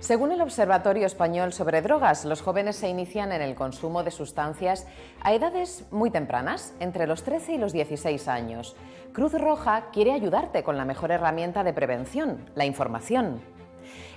Según el Observatorio Español sobre Drogas, los jóvenes se inician en el consumo de sustancias a edades muy tempranas, entre los 13 y los 16 años. Cruz Roja quiere ayudarte con la mejor herramienta de prevención, la información.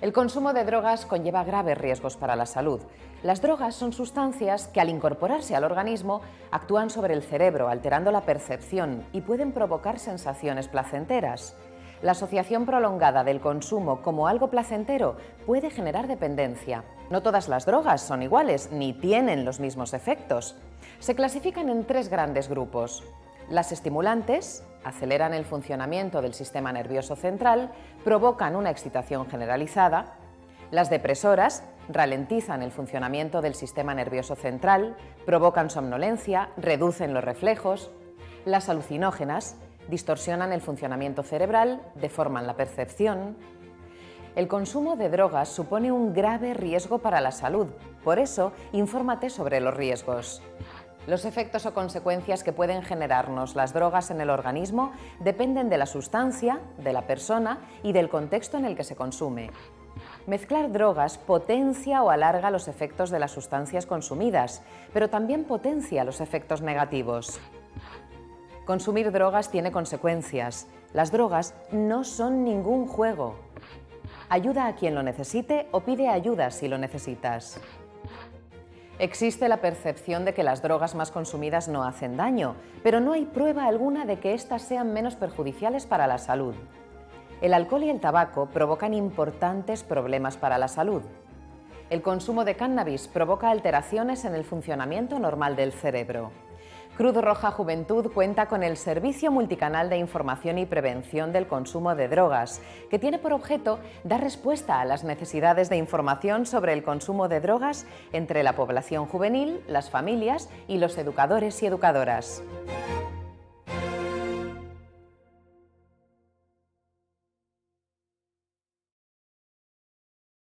El consumo de drogas conlleva graves riesgos para la salud. Las drogas son sustancias que al incorporarse al organismo actúan sobre el cerebro, alterando la percepción y pueden provocar sensaciones placenteras. La asociación prolongada del consumo como algo placentero puede generar dependencia. No todas las drogas son iguales ni tienen los mismos efectos. Se clasifican en tres grandes grupos. Las estimulantes aceleran el funcionamiento del sistema nervioso central, provocan una excitación generalizada. Las depresoras ralentizan el funcionamiento del sistema nervioso central, provocan somnolencia, reducen los reflejos. Las alucinógenas distorsionan el funcionamiento cerebral, deforman la percepción. El consumo de drogas supone un grave riesgo para la salud, por eso infórmate sobre los riesgos. Los efectos o consecuencias que pueden generarnos las drogas en el organismo dependen de la sustancia, de la persona y del contexto en el que se consume. Mezclar drogas potencia o alarga los efectos de las sustancias consumidas, pero también potencia los efectos negativos. Consumir drogas tiene consecuencias. Las drogas no son ningún juego. Ayuda a quien lo necesite o pide ayuda si lo necesitas. Existe la percepción de que las drogas más consumidas no hacen daño, pero no hay prueba alguna de que éstas sean menos perjudiciales para la salud. El alcohol y el tabaco provocan importantes problemas para la salud. El consumo de cannabis provoca alteraciones en el funcionamiento normal del cerebro. Cruz Roja Juventud cuenta con el Servicio Multicanal de Información y Prevención del Consumo de Drogas, que tiene por objeto dar respuesta a las necesidades de información sobre el consumo de drogas entre la población juvenil, las familias y los educadores y educadoras.